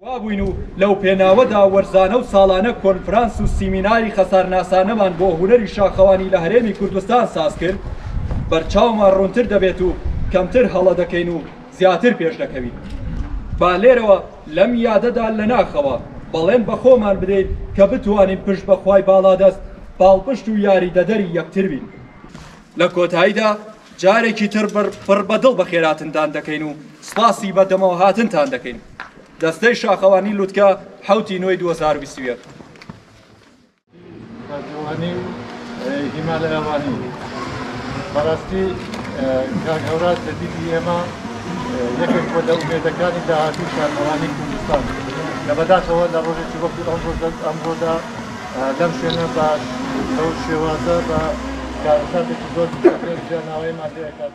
وابووین و لەو پێناوەدا وەرزانە و ساڵانە کۆنفرانس و سیمیناری خەسارناسانەمان بۆ هونەری شاخەوانی لە هەرێمی کوردستان سازکرد، بەرچاومان ڕوونتر دەبێت و کەمتر هەڵە دەکەین و زیاتر پێشدەکەوین. با لێرەوە. لەم یادەدا لە ناخەوە بەڵێن بە خۆمان بدەین کە بتوانین پشت بە خوای باڵادەست پاڵپشت و یاریدەدەری یەکتر بین. لە کۆتاییدا جارێکی تر پڕ بە دڵ بەخێراتندان دەکەین و سپاسی بەردەمەوە هاتنتان دەکەین. دەستەی شاخەوانی لوتکە حەوتی نۆی دوو هەزار و بیست و یەک. پاژەوانی و هیمالایاوانی بەڕاستی کاک هەوراز لە دیدی ئێمە یەکێک بۆ لە ئومێدەکانی داهاتوی شارەوانی کوردستان کە بەداخەوە لە ڕۆژێکی وەکو ئەم ڕۆژ ئەمڕۆدا لەم شوێنە بە بەو شێوازە بە کارەساتێکی زۆر جیاناوەی مادەکات.